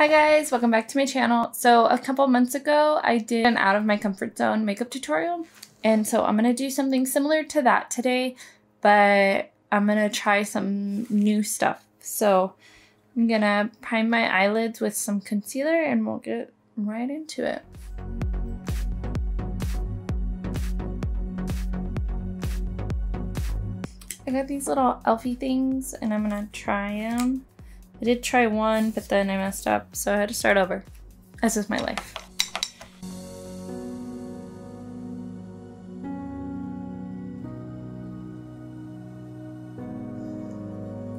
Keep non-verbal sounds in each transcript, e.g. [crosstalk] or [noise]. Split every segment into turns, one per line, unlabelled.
Hi guys, welcome back to my channel. So a couple months ago, I did an out of my comfort zone makeup tutorial. And so I'm gonna do something similar to that today, but I'm gonna try some new stuff. So I'm gonna prime my eyelids with some concealer and we'll get right into it. I got these little elfie things and I'm gonna try them. I did try one, but then I messed up, so I had to start over. This is my life.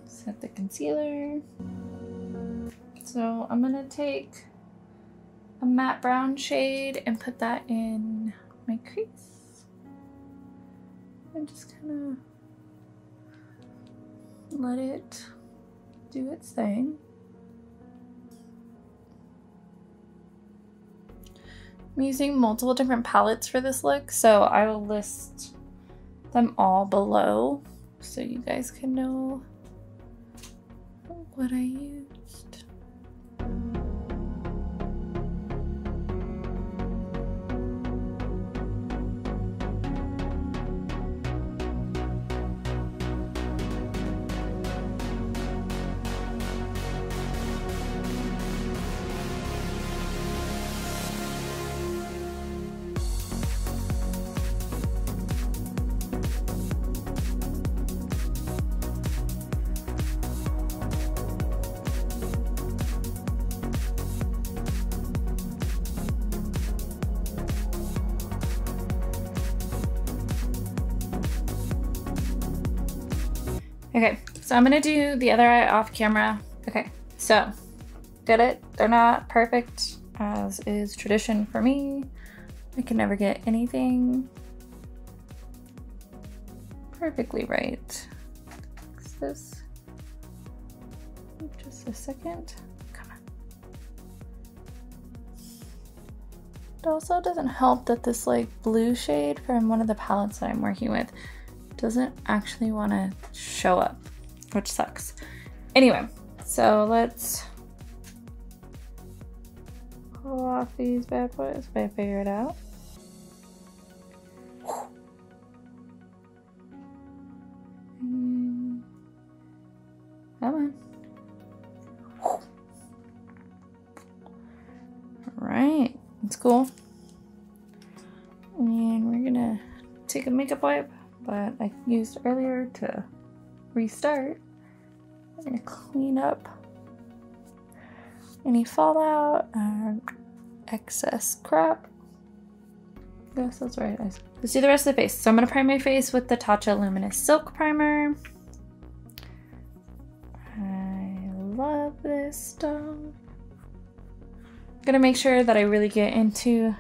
Set the concealer. So I'm gonna take a matte brown shade and put that in my crease. And just kind of let it do its thing. I'm using multiple different palettes for this look, so I will list them all below so you guys can know what I used. Okay, so I'm gonna do the other eye off camera. Okay, so did it? They're not perfect, as is tradition for me. I can never get anything perfectly right. Fix this. Just a second. Come on. It also doesn't help that this like blue shade from one of the palettes that I'm working with doesn't actually want to show up, which sucks. Anyway, so let's pull off these bad boys if I figure it out. Mm. Come on. All right, that's cool. And we're gonna take a makeup wipe that I used earlier to restart. I'm gonna clean up any fallout and excess crap. Yes, that's right. Let's do the rest of the face. So I'm gonna prime my face with the Tatcha Luminous Silk Primer. I love this stuff. I'm gonna make sure that I really get into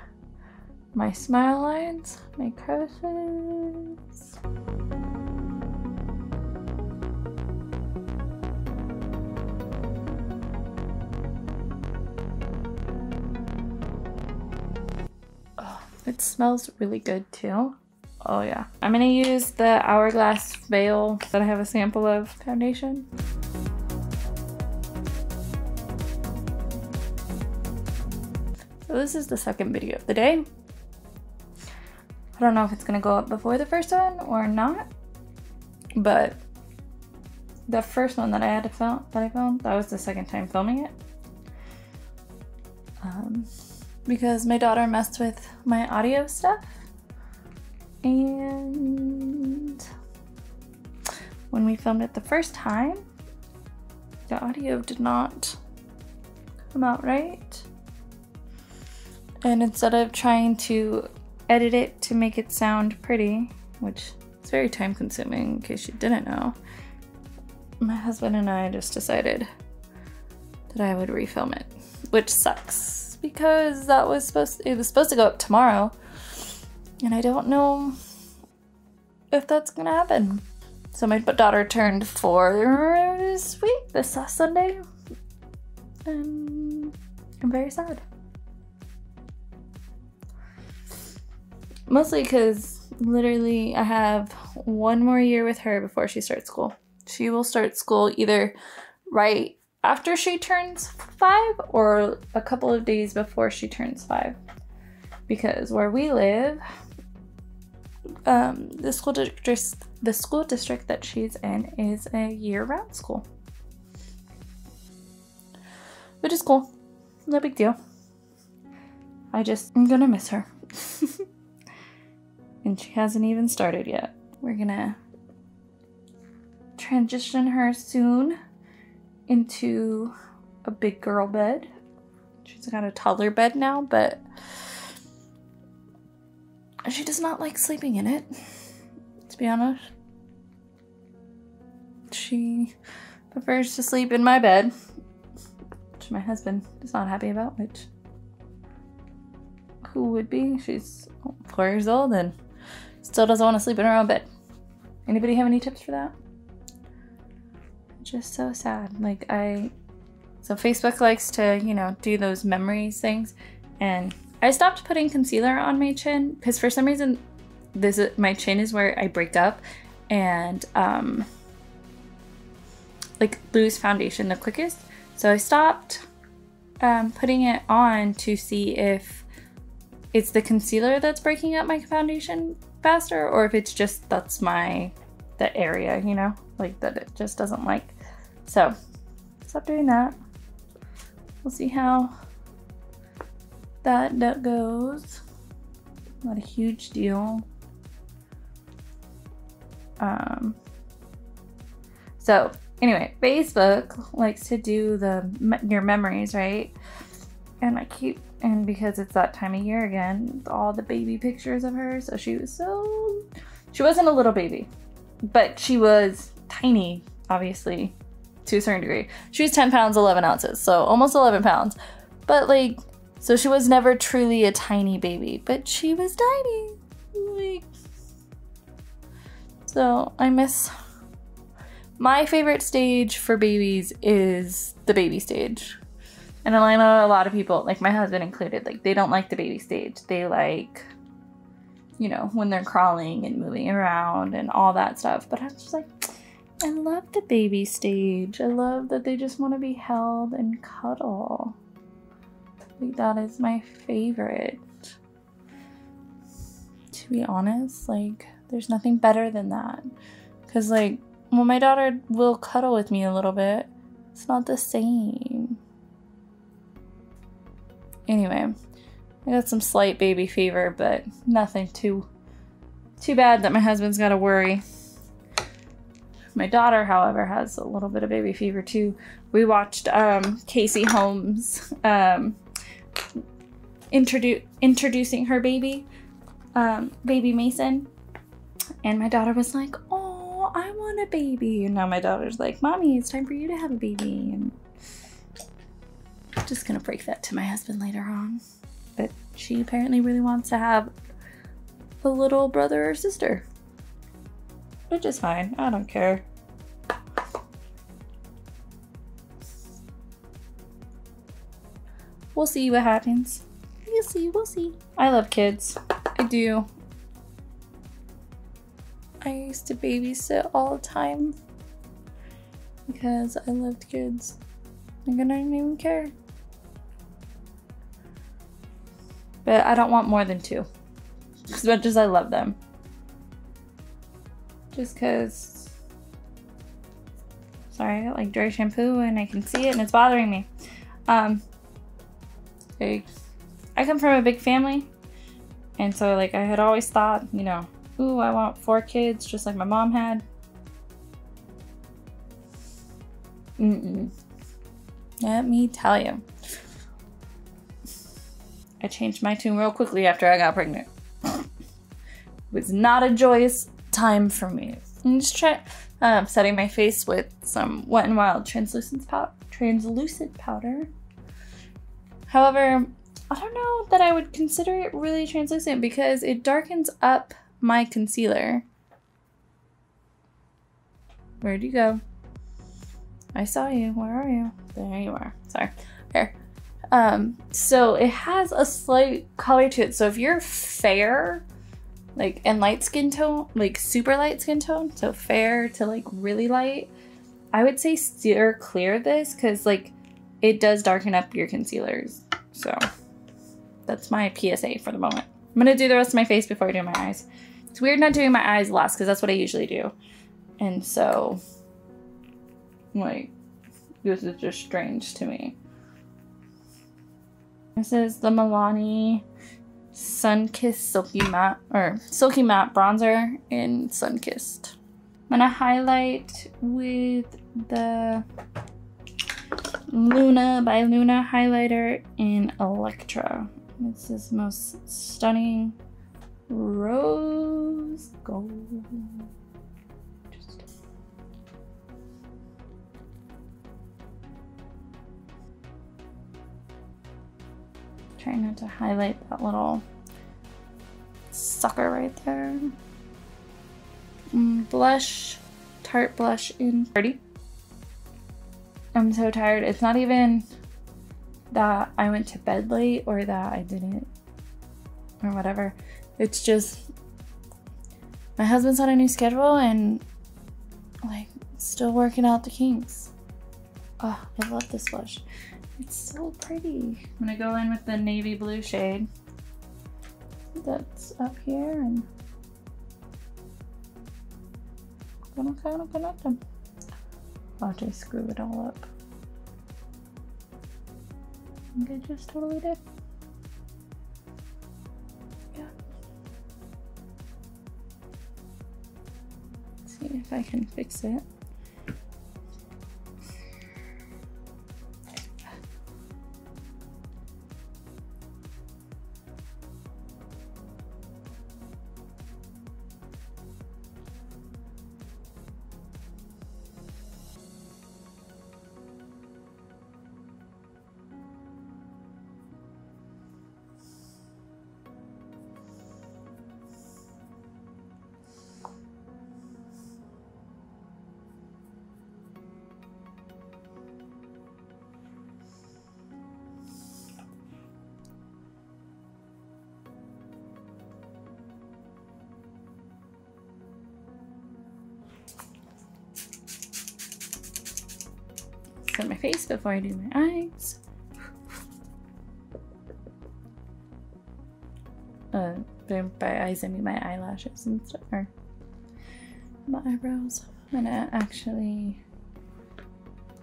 my smile lines, my crevices. Oh, it smells really good too. Oh yeah. I'm gonna use the Hourglass Veil that I have a sample of foundation. So this is the second video of the day. I don't know if it's gonna go up before the first one or not, but the first one that I had to film, that I filmed, that was the second time filming it. Um, because my daughter messed with my audio stuff. And when we filmed it the first time, the audio did not come out right. And instead of trying to edit it to make it sound pretty, which is very time consuming in case you didn't know, my husband and I just decided that I would refilm it, which sucks because that was supposed to, it was supposed to go up tomorrow and I don't know if that's gonna happen. So my daughter turned four this week, this last Sunday, and I'm very sad. Mostly because literally I have one more year with her before she starts school. She will start school either right after she turns five or a couple of days before she turns five. Because where we live, um, the school district the school district that she's in is a year-round school, which is cool. No big deal. I just I'm gonna miss her, [laughs] and she hasn't even started yet. We're gonna transition her soon into a big girl bed. She's got a toddler bed now, but she does not like sleeping in it, to be honest. She prefers to sleep in my bed, which my husband is not happy about, which who would be? She's four years old and still doesn't want to sleep in her own bed. Anybody have any tips for that? Just so sad. Like I so Facebook likes to, you know, do those memories things and I stopped putting concealer on my chin because for some reason this is, my chin is where I break up and um, like lose foundation the quickest. So I stopped um, putting it on to see if it's the concealer that's breaking up my foundation faster or if it's just that's my the area, you know, like that it just doesn't like. So stop doing that. We'll see how that, that goes. Not a huge deal. Um, so anyway, Facebook likes to do the your memories, right? And I keep and because it's that time of year again, all the baby pictures of her. So she was so she wasn't a little baby, but she was tiny, obviously, to a certain degree. She was 10 pounds, 11 ounces, so almost 11 pounds. But like so she was never truly a tiny baby, but she was tiny. Like, so I miss. My favorite stage for babies is the baby stage. And I know a lot of people, like my husband included, like they don't like the baby stage. They like, you know, when they're crawling and moving around and all that stuff. But I'm just like, I love the baby stage. I love that they just want to be held and cuddle. Like that is my favorite. To be honest, like there's nothing better than that. Cause like when my daughter will cuddle with me a little bit, it's not the same. Anyway, I got some slight baby fever, but nothing too too bad that my husband's got to worry. My daughter, however, has a little bit of baby fever too. We watched um, Casey Holmes um, introdu- introducing her baby, um, baby Mason. And my daughter was like, Oh, I want a baby. And now my daughter's like, Mommy, it's time for you to have a baby. And just gonna break that to my husband later on. But she apparently really wants to have a little brother or sister. Which is fine. I don't care. We'll see what happens. We'll see, we'll see. I love kids. I do. I used to babysit all the time because I loved kids. I didn't even care. But I don't want more than two. As much as I love them. Just because. Sorry, I got like dry shampoo and I can see it and it's bothering me. Um, I, I come from a big family, and so like I had always thought, you know, ooh, I want four kids just like my mom had. Mm-mm. Let me tell you. I changed my tune real quickly after I got pregnant. it was not a joyous time for me. I'm just trying, um, setting my face with some Wet n Wild translucent, pow- translucent powder. However, I don't know that I would consider it really translucent because it darkens up my concealer. Where'd you go? I saw you. Where are you? There you are. Sorry. Here. Um, so it has a slight color to it. So if you're fair, like and light skin tone, like super light skin tone, so fair to like really light, I would say steer clear of this because like it does darken up your concealers. So that's my PSA for the moment. I'm gonna do the rest of my face before I do my eyes. It's weird not doing my eyes last because that's what I usually do. And so, like, this is just strange to me. This is the Milani Sunkissed Silky Matte, or Silky Matte Bronzer in Sunkissed. I'm gonna highlight with the Luna by Luna highlighter in Electra. This is most stunning rose gold. Try not to highlight that little sucker right there. Mm, blush, Tarte blush in Paaarty. I'm so tired. It's not even that I went to bed late or that I didn't or whatever. It's just my husband's on a new schedule and like still working out the kinks. Oh, I love this blush. It's so pretty. I'm gonna go in with the navy blue shade that's up here and I'm gonna kind of connect them. I'll just screw it all up. I think I just totally did. Yeah. Let's see if I can fix it. My face before I do my eyes. Uh, by eyes I mean my eyelashes and stuff, or my eyebrows. I'm gonna actually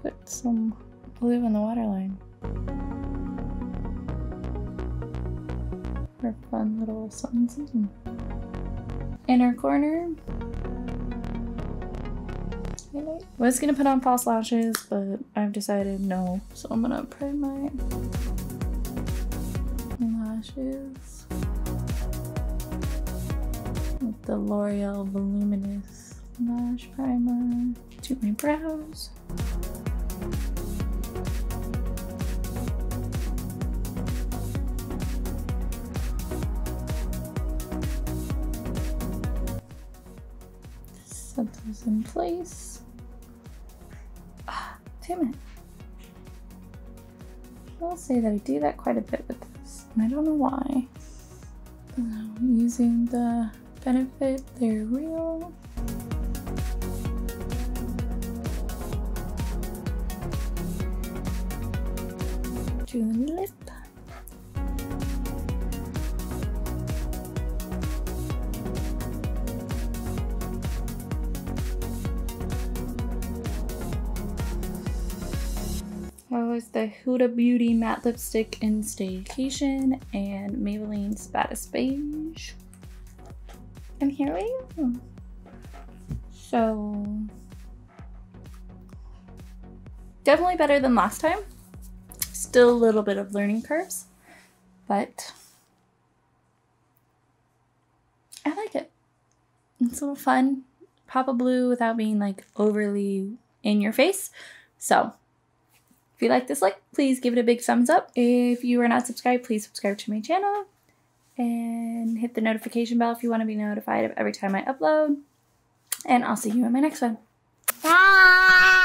put some blue in the waterline. For fun little something something. Inner corner. I was gonna put on false lashes, but I've decided no. So I'm gonna put my lashes with the L'Oreal Voluminous Lash Primer. to my brows. Set those in place. Damn it. I'll say that I do that quite a bit with this, and I don't know why. I'm using the Benefit They're Real. To the was the Huda Beauty Matte Lipstick in Staycation and Maybelline Baddest Beige. And here we go. So, definitely better than last time. Still a little bit of learning curves, but I like it. It's a little fun. Pop a blue without being like overly in your face. So if you like this look, please give it a big thumbs up. If you are not subscribed, please subscribe to my channel and hit the notification bell if you want to be notified of every time I upload. And I'll see you in my next one. Bye!